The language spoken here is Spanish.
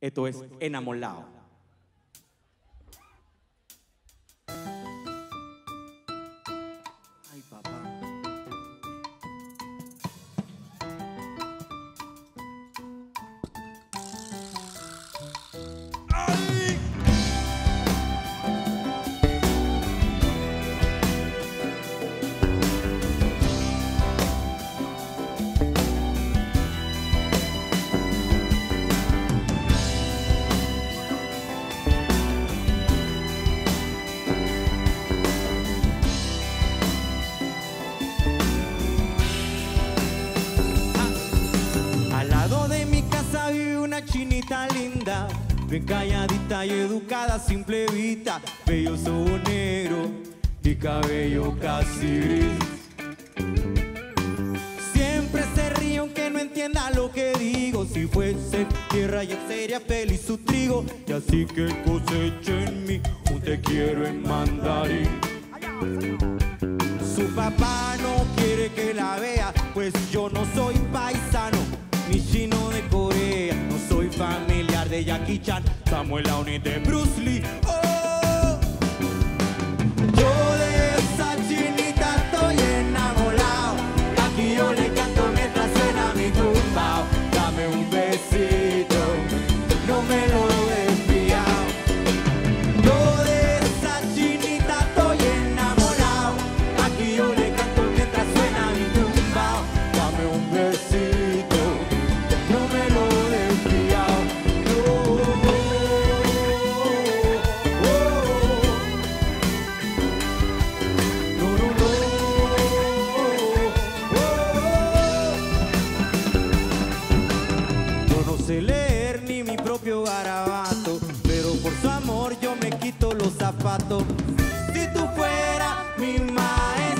Esto es enamorado. Bien calladita y educada, simple vista, bello su negro y cabello casi gris. Siempre se ríe aunque no entienda lo que digo. Si fuese tierra ya sería feliz su trigo. Y así que coseche en mí un te quiero en mandarín. Su papá no quiere que la vea, pues yo no soy paisano Jackie Chan, Samuel Launi de Bruce Lee. Propio garabato, pero por su amor yo me quito los zapatos. Si tú fueras mi madre.